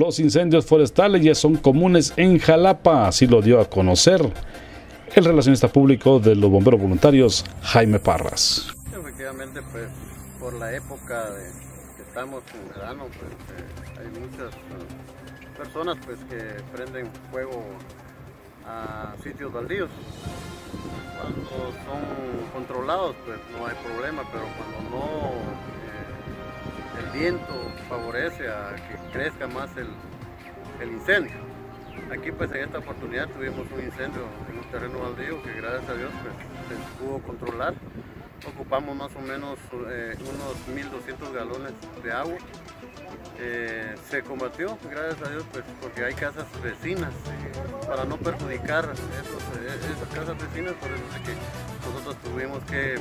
Los incendios forestales ya son comunes en Jalapa, así lo dio a conocer el relacionista público de los bomberos voluntarios, Jaime Parras. Efectivamente, pues por la época que estamos en verano, pues eh, hay muchas uh, personas pues que prenden fuego a sitios baldíos. Cuando son controlados, pues no hay problema, pero cuando no, eh, el viento favorece a que crezca más el, incendio. Aquí pues en esta oportunidad tuvimos un incendio en un terreno baldío que gracias a Dios pues, se pudo controlar. Ocupamos más o menos eh, unos 1.200 galones de agua. Eh, se combatió, gracias a Dios, pues, porque hay casas vecinas. eh, para no perjudicar eh, esas casas vecinas, por eso es que nosotros tuvimos que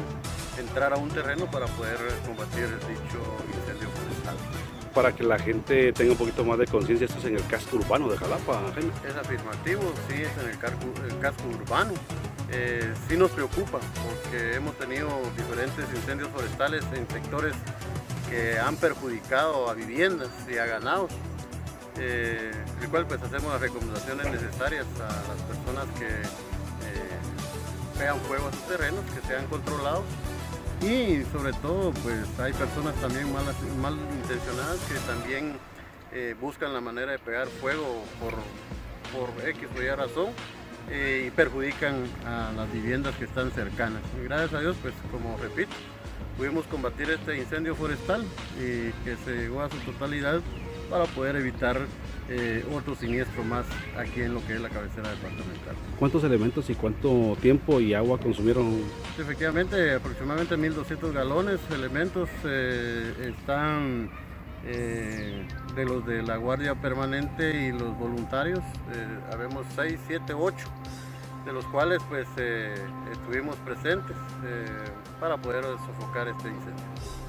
entrar a un terreno para poder combatir dicho incendio forestal. para que la gente tenga un poquito más de conciencia. Esto es en el casco urbano de Jalapa, Jaime. Es afirmativo, sí, es en el, casco urbano. Eh, sí nos preocupa porque hemos tenido diferentes incendios forestales en sectores que han perjudicado a viviendas y a ganados. Eh, el cual pues hacemos las recomendaciones necesarias a las personas que eh, pegan fuego a sus terrenos, que sean controlados y sobre todo pues hay personas también malas, malintencionadas que también eh, buscan la manera de pegar fuego por, por X o Y razón eh, y perjudican a las viviendas que están cercanas. Gracias a Dios, pues como repito, pudimos combatir este incendio forestal y que se llegó a su totalidad para poder evitar eh, otro siniestro más aquí en lo que es la cabecera departamental. ¿Cuántos elementos y cuánto tiempo y agua consumieron? Efectivamente, aproximadamente 1.200 galones, elementos eh, están eh, de los de la Guardia Permanente y los voluntarios, habemos 6, 7, 8, de los cuales pues estuvimos presentes para poder sofocar este incendio.